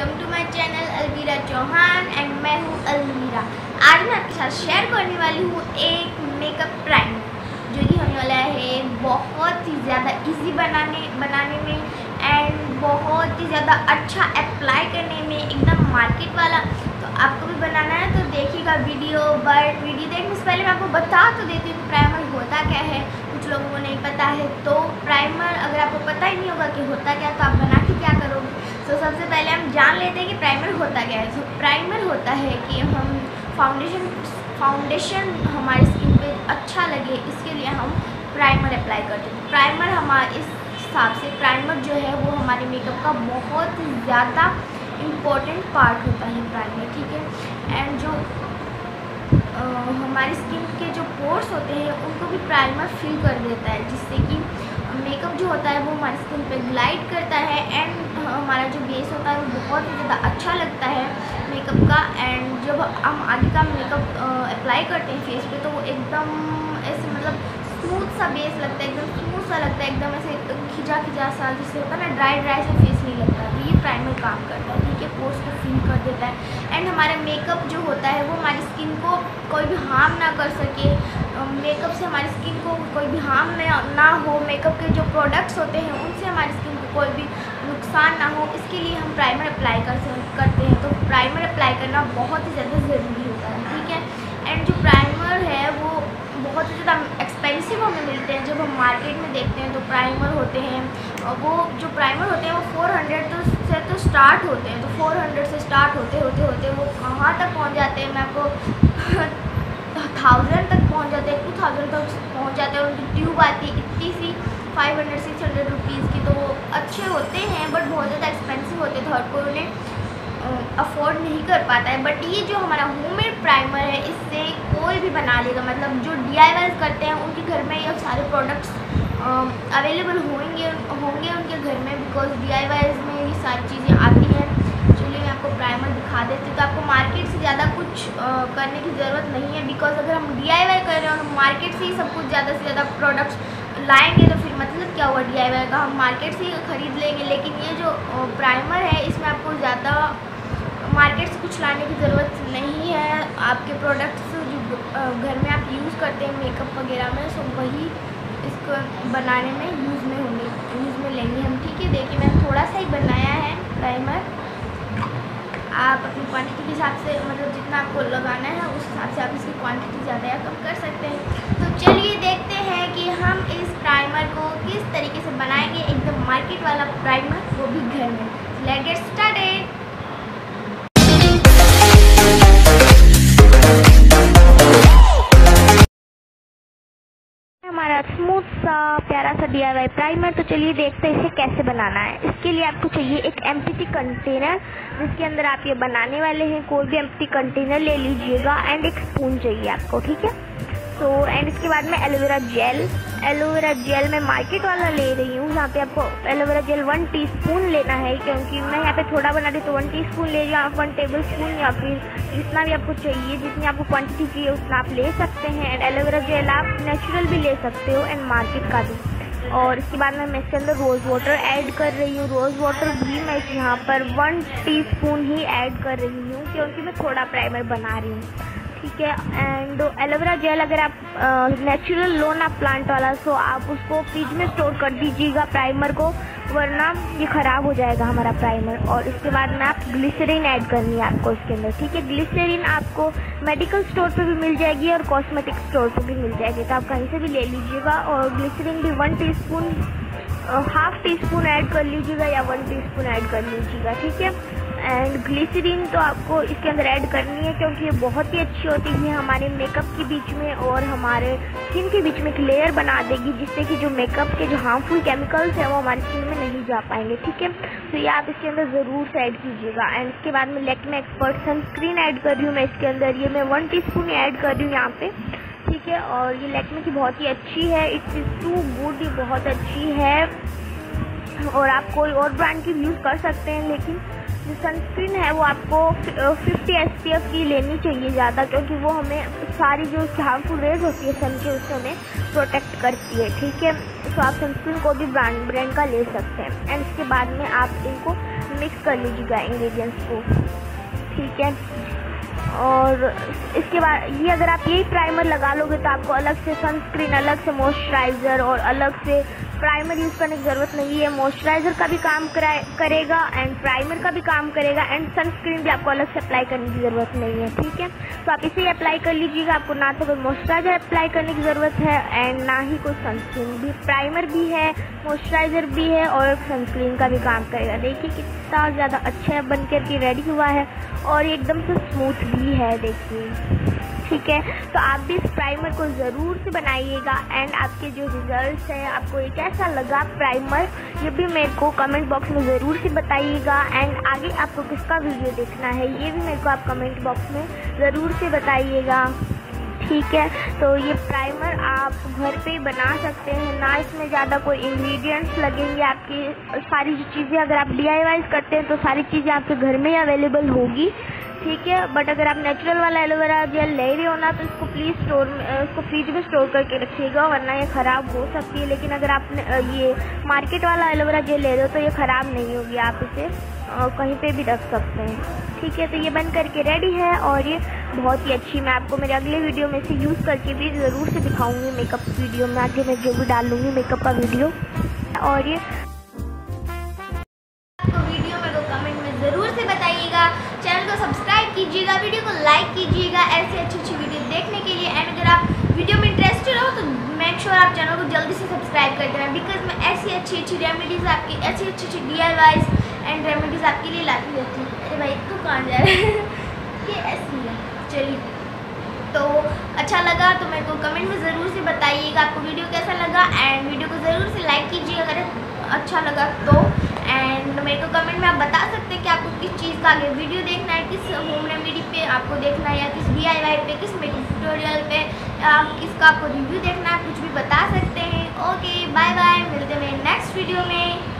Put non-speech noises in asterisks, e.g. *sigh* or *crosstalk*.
Welcome to my channel Alvira Chauhan and मैं हूँ अलवीरा आज मैं आपके साथ शेयर करने वाली हूँ एक मेकअप प्राइम जो कि होने वाला है बहुत ही ज़्यादा इजी बनाने बनाने में एंड बहुत ही ज़्यादा अच्छा अप्लाई करने में, एकदम मार्केट वाला। तो आपको भी बनाना है तो देखिएगा वीडियो बट वीडियो देखने से पहले मैं आपको बता तो देती हूँ प्राइमर होता क्या है। कुछ लोगों को नहीं पता है तो प्राइमर अगर आपको पता ही नहीं होगा कि होता क्या तो आप बना के क्या करोगे। सो so, सबसे पहले हम जान लेते हैं कि प्राइमर होता क्या है। सो so, प्राइमर होता है कि हम फाउंडेशन फाउंडेशन हमारे स्किन पे अच्छा लगे इसके लिए हम प्राइमर अप्लाई करते हैं। प्राइमर हमारे इस हिसाब से प्राइमर जो है वो हमारे मेकअप का बहुत ज़्यादा इम्पोर्टेंट पार्ट होता है प्राइमर ठीक है? एंड जो आ, हमारी स्किन के जो पोर्स होते हैं उनको भी प्राइमर फिल कर देता है जिससे कि मेकअप जो होता है वो हमारे स्किन पे ग्लाइड करता है एंड हमारा जो बेस होता है वो बहुत ही ज़्यादा अच्छा लगता है मेकअप का एंड जब हम आगे का मेकअप अप्लाई करते हैं फेस पे तो वो एकदम ऐसे मतलब स्मूथ सा बेस लगता है, एकदम स्मूथ सा लगता है, एकदम ऐसे खिंचा खिंचा सा जिससे होता है ना ड्राई ड्राई सा फेस नहीं लगता। तो ये प्राइमर काम करता है, ठीक है? पोर्स को फिल कर देता है। एंड हमारा मेकअप जो होता है वो हमारी स्किन को कोई भी हार्म ना कर सके। मेकअप से हमारी स्किन को कोई भी हार्म ना हो मेकअप के जो प्रोडक्ट्स होते हैं, उनसे हमारी स्किन को कोई भी नुकसान ना हो, इसके लिए हम प्राइमर अप्लाई कर करते हैं। तो प्राइमर अप्लाई करना बहुत ही ज़्यादा ज़रूरी होता है, ठीक है? एंड जो प्राइमर है, वो बहुत ही ज़्यादा एक्सपेंसिव हमें मिलते हैं। जब हम मार्केट में देखते हैं तो प्राइमर होते हैं, और वो जो प्राइमर होते हैं, वो फोर हंड्रेड तो से तो स्टार्ट होते हैं। तो फोर हंड्रेड से स्टार्ट होते होते होते वो कहाँ तक पहुँच जाते हैं? मैं आपको *laughs* थाउज़ेंड तक तो जाते हैं टू थाउज़ेंड तक पहुँच जाते हैं उनकी ट्यूब आती है इतनी सी five hundred six hundred rupees की तो वो अच्छे होते हैं बट बहुत ज़्यादा एक्सपेंसिव होते थे और तो कोई उन्हें अफोर्ड नहीं कर पाता है। बट ये जो हमारा होम मेड प्राइमर है, इससे कोई भी बना लेगा मतलब जो डी आई वाइज करते हैं, उनके घर में ये सारे प्रोडक्ट्स अवेलेबल होंगे होंगे उनके घर में बिकॉज़ डी आई वाइज में ये सारी चीज़ें आती हैं चलिए मैं आपको प्राइमर दिखा देती हूँ। तो आप कुछ? आ, करने की ज़रूरत नहीं है बिकॉज़ अगर हम डीआईवाई कर रहे हैं और मार्केट से ही सब कुछ ज़्यादा से ज़्यादा प्रोडक्ट्स लाएँगे तो फिर मतलब क्या हुआ डीआईवाई का? हम मार्केट से ही ख़रीद लेंगे लेकिन ये जो प्राइमर है इसमें आपको ज़्यादा मार्केट से कुछ लाने की ज़रूरत नहीं है। आपके प्रोडक्ट्स जो घर में आप यूज़ करते हैं मेकअप वगैरह में सो वही इसको बनाने में यूज़ में होंगे यूज़ में लेंगे हम। ठीक है देखिए मैंने थोड़ा सा ही बनाया है प्राइमर आप अपनी क्वांटिटी के हिसाब से मतलब जितना आपको लगाना है, उस हिसाब से आप इसकी क्वांटिटी ज़्यादा या कम कर सकते हैं। तो चलिए देखते हैं कि हम इस प्राइमर को किस तरीके से बनाएँगे। एकदम मार्केट तो वाला प्राइमर वो भी घर में। लेटेस्ट क्यूट सा प्यारा सा डी प्राइमर तो चलिए देखते हैं इसे कैसे बनाना है। इसके लिए आपको चाहिए एक एम कंटेनर जिसके अंदर आप ये बनाने वाले हैं। कोई भी एम कंटेनर ले लीजिएगा एंड एक स्पून चाहिए आपको, ठीक है? तो एंड इसके बाद में aloe vera gel aloe vera gel मैं मार्केट वाला ले रही हूँ। यहाँ पे आपको एलोवेरा जेल वन टीस्पून लेना है, क्योंकि मैं यहाँ पे थोड़ा बना रही तो वन टीस्पून ले रही हूँ आप वन टेबल स्पून या फिर जितना भी आपको चाहिए, जितनी आपको क्वांटिटी चाहिए, उतना आप ले सकते हैं। एंड एलोवेरा जेल आप नेचुरल भी ले सकते हो एंड मार्केट का भी। और इसके बाद में मैं इसके अंदर रोज़ वाटर ऐड कर रही हूँ। रोज़ वाटर भी मैं यहाँ पर वन टी ही ऐड कर रही हूँ, क्योंकि मैं थोड़ा प्राइमर बना रही हूँ। ठीक है एंड एलोवेरा जेल अगर आप नेचुरल लोन आप प्लांट वाला सो आप उसको फ्रिज में स्टोर कर दीजिएगा प्राइमर को, वरना ये ख़राब हो जाएगा हमारा प्राइमर और उसके बाद में आप ग्लिसरीन ऐड करनी है आपको इसके अंदर, ठीक है? ग्लिसरीन आपको मेडिकल स्टोर पे भी मिल जाएगी और कॉस्मेटिक स्टोर पे भी मिल जाएगी। तो आप कहीं से भी ले लीजिएगा और ग्लिसरीन भी one teaspoon half teaspoon add कर लीजिएगा या वन टी स्पून ऐड कर लीजिएगा, ठीक है? एंड ग्लिसरीन तो आपको इसके अंदर ऐड करनी है क्योंकि ये बहुत ही अच्छी होती है हमारे मेकअप के बीच में और हमारे स्किन के बीच में एक लेयर बना देगी जिससे कि जो मेकअप के जो हार्मफुल केमिकल्स हैं वो हमारी स्किन में नहीं जा पाएँगे, ठीक है? तो ये आप इसके अंदर ज़रूर से ऐड कीजिएगा। एंड इसके बाद में लेकिन एक्सपर्ट सनस्क्रीन ऐड कर रही हूँ मैं इसके अंदर। ये मैं वन टी स्पून ऐड कर रही हूँ यहाँ पर ठीक है? और ये लेकमे की बहुत ही अच्छी है। इट्स इज़ टू गुड ये बहुत अच्छी है। और आप कोई और ब्रांड की यूज़ कर सकते हैं, लेकिन जो सनस्क्रीन है, वो आपको फिफ्टी एस की लेनी चाहिए ज़्यादा, क्योंकि वो हमें सारी जो हार्मफुल रेज होती है सन की, उससे हमें प्रोटेक्ट करती है, ठीक है? तो आप सनस्क्रीन को भी ब्रांड ब्रांड का ले सकते हैं। एंड इसके बाद में आप इनको मिक्स कर लीजिएगा इंग्रेडिएंट्स को, ठीक है? और इसके बाद, ये अगर आप यही प्राइमर लगा लोगे तो आपको अलग से सनस्क्रीन अलग से मॉइस्चराइज़र और अलग से प्राइमर यूज़ करने की ज़रूरत नहीं है। मॉइस्चराइज़र का भी काम करेगा एंड प्राइमर का भी काम करेगा एंड सनस्क्रीन भी आपको अलग से अप्लाई करने की ज़रूरत नहीं है, ठीक है? तो आप इसे अप्लाई कर लीजिएगा। आपको ना तो कोई मॉइस्चराइज़र अप्लाई करने की ज़रूरत है एंड ना ही कोई सनस्क्रीन भी। प्राइमर भी है मॉइस्चराइज़र भी है और सनस्क्रीन का भी काम करेगा। देखिए कितना ज़्यादा अच्छा बन के रेडी हुआ है और एकदम से स्मूथ भी है, देखिए। ठीक है? तो आप भी इस प्राइमर को ज़रूर से बनाइएगा एंड आपके जो रिजल्ट्स हैं, आपको ये कैसा लगा प्राइमर ये भी मेरे को कमेंट बॉक्स में ज़रूर से बताइएगा एंड आगे आपको किसका वीडियो देखना है, ये भी मेरे को आप कमेंट बॉक्स में ज़रूर से बताइएगा। ठीक है? तो ये प्राइमर आप घर पे ही बना सकते हैं, ना इसमें ज़्यादा कोई इंग्रेडिएंट्स लगेंगे आपकी। सारी चीज़ें अगर आप डी करते हैं तो सारी चीज़ें आपके घर में अवेलेबल होगी। ठीक है बट अगर आप नेचुरल वाला एलोवेरा जेल ले रहे हो ना तो इसको प्लीज़ स्टोर इसको फ्रिज में स्टोर करके रखिएगा, वरना ये ख़राब हो सकती है। लेकिन अगर आप ये मार्केट वाला एलोवेरा जेल ले रहे हो तो ये ख़राब नहीं होगी, आप इसे कहीं पे भी रख सकते हैं। ठीक है तो ये बन करके रेडी है, और ये बहुत ही अच्छी, मैं आपको मेरे अगले वीडियो में से यूज़ करके भी ज़रूर से दिखाऊँगी मेकअप वीडियो में आगे मैं जो भी डाल लूँगी मेकअप का वीडियो और ये कीजिएगा, वीडियो को लाइक कीजिएगा, ऐसे अच्छी अच्छी वीडियो देखने के लिए। एंड अगर आप वीडियो में इंटरेस्टेड हो तो मेक श्योर आप चैनल को जल्दी से सब्सक्राइब कर देना बिकॉज़ मैं ऐसी अच्छी अच्छी रेमेडीज़ आपकी, ऐसी अच्छी अच्छी डी एंड रेमेडीज़ आपके लिए लाती रहती हूँ। अरे भाई, तू कहाँ जा रहा है? *laughs* ये ऐसी है। चलिए। तो अच्छा लगा तो मेरे को कमेंट में ज़रूर से बताइएगा आपको वीडियो कैसा लगा एंड वीडियो को ज़रूर से लाइक कीजिएगा, अगर अच्छा लगा तो। एंड मेरे को कमेंट में आप बता सकते हैं कि आपको किस चीज़ का आगे वीडियो देखना है, किस होम रेमेडी पे आपको देखना है या किस डी पे, किस मेकअप ट्यूटोरियल पे आप किसका आपको रिव्यू देखना है, कुछ भी बता सकते हैं। ओके बाय बाय मिलते हैं नेक्स्ट वीडियो में।